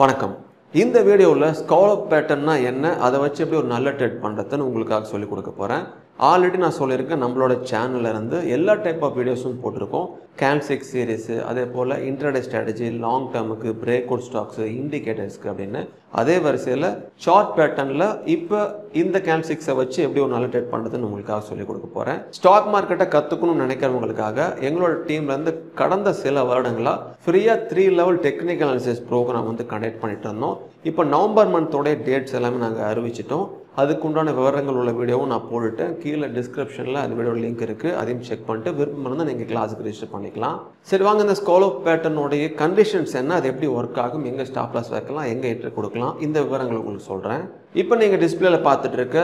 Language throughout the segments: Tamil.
வணக்கம். இந்த வீடியோவில் ஸ்காலப் பேட்டர்னா என்ன? அதை வச்சு எப்படி ஒரு நல்ல ட்ரேட் பண்ணுறதுன்னு உங்களுக்காக சொல்லிக் கொடுக்க போகிறேன் ஆல்ரெடி நான் சொல்லியிருக்கேன் நம்மளோட சேனல்லேருந்து எல்லா டைப் ஆஃப் வீடியோஸும் போட்டிருக்கோம். கேன்சிக் சீரீஸு அதே போல் இன்டர்டே ஸ்ட்ராட்டஜி லாங் டேர்முக்கு பிரேக் அவுட் ஸ்டாக்ஸு இண்டிகேட்டர்ஸ்க்கு அப்படின்னு. அதே வரிசையில் ஷார்ட் பேட்டர்னில் இப்போ இந்த கேன்சிக்ஸை வச்சு எப்படி ஒரு நல்ல ட்ரேட் பண்ணுறதுன்னு உங்களுக்காக சொல்லிக் கொடுக்க போகிறேன் ஸ்டாக் மார்க்கெட்டை கற்றுக்கணும்னு நினைக்கிறவங்களுக்காக எங்களோட டீம்லேருந்து கடந்த சில வருடங்களாக ஃப்ரீயாக three level technical analysis program வந்து கண்டக்ட் பண்ணிட்டு இருந்தோம். இப்போ நவம்பர் மந்தோடைய டேட்ஸ் எல்லாமே நாங்கள் அறிவிச்சிட்டோம். அதுக்குண்டான விவரங்கள் உள்ள வீடியோவும் நான் போட்டுட்டேன். கீழே டிஸ்கிரிப்ஷனில் அந்த வீடியோ லிங்க் இருக்குது அதையும் செக் பண்ணிட்டு விருப்பம் இருந்தால் நீங்கள் கிளாஸுக்கு ரிஜிஸ்டர் பண்ணிக்கலாம். சரி வாங்க இந்த ஸ்காலோ பேட்டர்னுடைய கண்டிஷன்ஸ் என்ன? அது எப்படி ஒர்க் ஆகும்? எங்கே ஸ்டாப்லாஸ் வைக்கலாம்? எங்கே என்ட்ரி கொடுக்கலாம்? இந்த விவரங்கள் உங்களுக்கு சொல்கிறேன் இப்போ நீங்கள் டிஸ்பிளேல பார்த்துட்டு இருக்க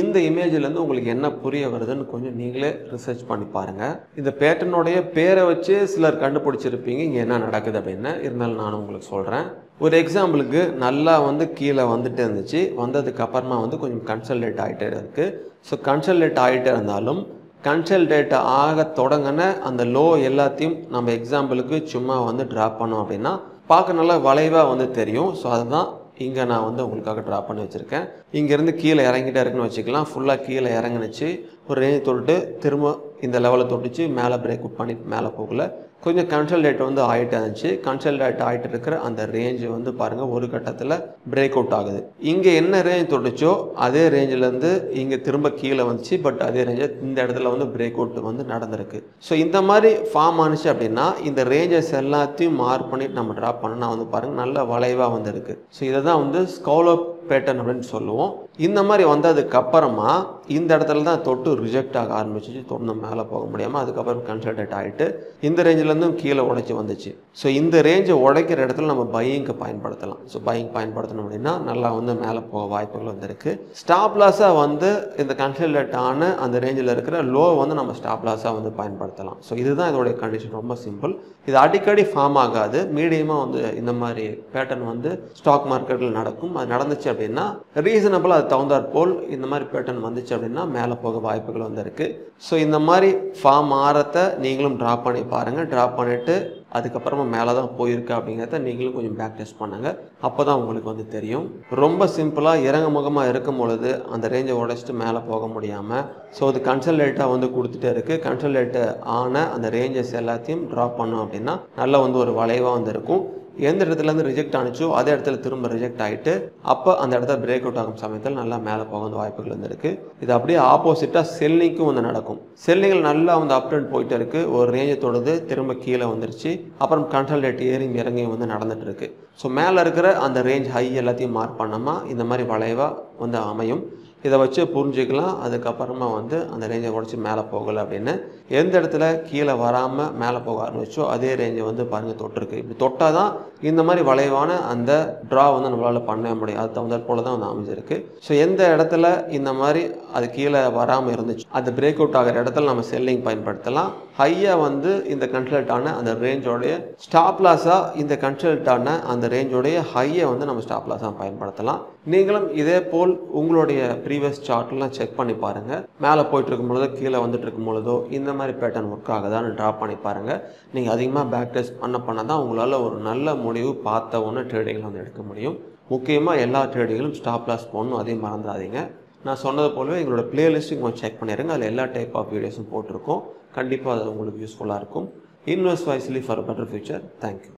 இந்த இமேஜ்லேருந்து உங்களுக்கு என்ன புரிய வருதுன்னு கொஞ்சம் நீங்களே ரிசர்ச் பண்ணி பாருங்கள் இந்த பேட்டர்னுடைய பேரை வச்சு சிலர் கண்டுபிடிச்சிருப்பீங்க. இங்கே என்ன நடக்குது அப்படின்னு இருந்தாலும் நான் உங்களுக்கு சொல்கிறேன் ஒரு எக்ஸாம்பிளுக்கு நல்லா வந்து கீழே வந்துட்டு இருந்துச்சு. வந்ததுக்கு அப்புறமா வந்து கொஞ்சம் கன்சல்டேட் ஆகிட்டே இருக்குது ஸோ கன்சல்டேட் ஆகிட்டே இருந்தாலும் கன்சல்டேட் ஆக தொடங்கின அந்த லோ எல்லாத்தையும் நம்ம எக்ஸாம்பிளுக்கு சும்மா வந்து ட்ராப் பண்ணோம் அப்படின்னா பார்க்க நல்லா வளைவாக வந்து தெரியும். ஸோ அதுதான் இங்கே நான் வந்து உங்களுக்காக ட்ராப் பண்ணி வச்சுருக்கேன். இங்கேருந்து கீழே இறங்கிட்டே இருக்குன்னு வச்சுக்கலாம். ஃபுல்லாக கீழே இறங்குனுச்சு. ஒரு ரேஞ்ச் தொட்டு திரும்ப இந்த லெவலில் தொட்டுச்சு மேலே பிரேக் அவுட் பண்ணி மேலே போகல. கொஞ்சம் கன்சல்டேட் வந்து ஆகிட்டு இருந்துச்சு. கன்சல்டேட் ஆகிட்டு இருக்கிற அந்த ரேஞ்சு வந்து பாருங்கள் ஒரு கட்டத்தில் பிரேக் அவுட் ஆகுது. இங்கே என்ன ரேஞ்ச் தொட்டுச்சோ அதே ரேஞ்சிலேருந்து இங்கே திரும்ப கீழே வந்துச்சு. பட் அதே ரேஞ்சை இந்த இடத்துல வந்து பிரேக் அவுட் வந்து நடந்திருக்கு. ஸோ இந்த மாதிரி ஃபார்ம் ஆனிச்சு அப்படின்னா இந்த ரேஞ்சஸ் எல்லாத்தையும் மார்க் பண்ணிட்டு நம்ம ட்ராப் பண்ணனா வந்து பாருங்கள் நல்ல வளைவாக வந்திருக்கு. ஸோ இதை தான் வந்து ஸ்கவுலப் பேட்டர்ன் அப்படின்னு சொல்லுவோம். இந்த மாதிரி வந்ததுக்கு அப்புறமா இந்த இடத்துல தான் தொட்டு ரிஜெக்ட் ஆக ஆரம்பிச்சிச்சு. தொடர்ந்து மேலே போக முடியாமல் அதுக்கப்புறம் கன்சல்டேட் ஆகிட்டு இந்த ரேஞ்சிலேருந்தும் கீழே உடைச்சி வந்துச்சு. ஸோ இந்த ரேஞ்சை உடைக்கிற இடத்துல நம்ம பையிங்க்கு பயன்படுத்தலாம். ஸோ பையிங் பயன்படுத்தணும் அப்படின்னா நல்லா வந்து மேலே போக வாய்ப்புகள் வந்திருக்கு ஸ்டாப் லாஸாக வந்து இந்த கன்சல்டேட் ஆன அந்த ரேஞ்சில் இருக்கிற லோ வந்து நம்ம ஸ்டாப் லாஸாக வந்து பயன்படுத்தலாம். ஸோ இதுதான் இதோடைய கண்டிஷன் ரொம்ப சிம்பிள் இது அடிக்கடி ஃபார்ம் ஆகாது. மீடியமாக வந்து இந்த மாதிரி பேட்டர்ன் வந்து ஸ்டாக் மார்க்கெட்டில் நடக்கும். அது நடந்துச்சு அப்படின்னா ரீசனபிள் அது தகுந்தாற் போல் இந்த மாதிரி பேட்டர்ன் வந்துச்சு அப்படின்னா மேலே போக வாய்ப்புகள் வந்திருக்கு ஸோ இந்த மாதிரி ஃபார்ம் ஆரத்தை நீங்களும் ட்ரா பண்ணி பாருங்கள் ட்ராப் பண்ணிவிட்டு அதுக்கப்புறமா மேலே தான் போயிருக்கு அப்படிங்கிறத நீங்களும் கொஞ்சம் பேக் டெஸ்ட் பண்ணுங்கள் அப்போ தான் உங்களுக்கு வந்து தெரியும். ரொம்ப சிம்பிளாக இறங்க முகமாக இருக்கும் பொழுது அந்த ரேஞ்சை உடைச்சிட்டு மேலே போக முடியாமல் ஸோ அது கன்சல்டேட்டாக வந்து கொடுத்துட்டே இருக்குது கன்சல்டேட்டு ஆன அந்த ரேஞ்சஸ் எல்லாத்தையும் ட்ராப் பண்ணோம் அப்படின்னா நல்லா வந்து ஒரு வளைவாக வந்து இருக்கும். எந்த இடத்துலேருந்து ரிஜெக்ட் ஆனிச்சோ அதே இடத்துல திரும்ப ரிஜெக்ட் ஆகிட்டு அப்போ அந்த இடத்துல பிரேக் அவுட் ஆகும் சமயத்தில் நல்லா மேலே போக வந்து வாய்ப்புகள் வந்துருக்கு இது அப்படியே ஆப்போசிட்டாக செல்லிங்க்கும் வந்து நடக்கும். செல்லிங்கில் நல்லா வந்து அப் அண்ட் போயிட்டு இருக்குது ஒரு ரேஞ்சை தொடுது திரும்ப கீழே வந்துருச்சு. அப்புறம் கன்சல்டேட் ஏறி இறங்கி வந்து நடந்துட்டு இருக்கு. ஸோ மேலே இருக்கிற அந்த ரேஞ்ச் ஹை எல்லாத்தையும் மார்க் பண்ணாமல் இந்த மாதிரி வளைவாக வந்து அமையும். இதை வச்சு புரிஞ்சுக்கலாம். அதுக்கப்புறமா வந்து அந்த ரேஞ்சை உடச்சி மேலே போகலை அப்படின்னு. எந்த இடத்துல கீழே வராமல் மேலே போக ஆரம்பிச்சோ அதே ரேஞ்சை வந்து பாருங்கள் தொட்டிருக்கு. இப்படி தொட்டால் தான் இந்த மாதிரி வளைவான அந்த ட்ரா வந்து நம்மளால் பண்ண முடியும். அது தகுந்த போல தான் வந்து அமைஞ்சிருக்கு. ஸோ எந்த இடத்துல இந்த மாதிரி அது கீழே வராமல் இருந்துச்சு அது பிரேக் அவுட் ஆகிற இடத்துல நம்ம செல்லிங் பயன்படுத்தலாம். ஹையாக வந்து இந்த கன்சல்ட்டான அந்த ரேஞ்சோடைய ஸ்டாப் லாஸாக இந்த கன்சல்ட்டான அந்த ரேஞ்சோடைய ஹையை வந்து நம்ம ஸ்டாப் லாஸாக பயன்படுத்தலாம். நீங்களும் இதே போல் உங்களுடைய ப்ரீவியஸ் சார்ட்லாம் செக் பண்ணி பாருங்கள் மேலே போயிட்டு இருக்கும் பொழுதோ கீழே வந்துட்டு இருக்கும் பொழுதோ இந்த மாதிரி பேட்டர்ன் ஒர்க் ஆகுதான்னு ட்ராப் பண்ணி பாருங்கள் நீங்கள் அதிகமாக பேக் டெஸ்ட் பண்ண பண்ண தான் உங்களால் ஒரு நல்ல முடிவு பார்த்த ஒன்று ட்ரேடிங்கில் வந்து எடுக்க முடியும். முக்கியமாக எல்லா ட்ரேடிங்களும் ஸ்டாப் லாஸ் போடணும். அதையும் மறந்துடாதீங்க. நான் சொன்னது போலவே எங்களோட பிளேலிஸ்ட்டும் கொஞ்சம் செக் பண்ணிடுங்க அதில் எல்லா டைப் ஆஃப் வீடியோஸும் போட்டிருக்கோம். கண்டிப்பாக அது உங்களுக்கு யூஸ்ஃபுல்லாக இருக்கும். Invest wisely for better future thank you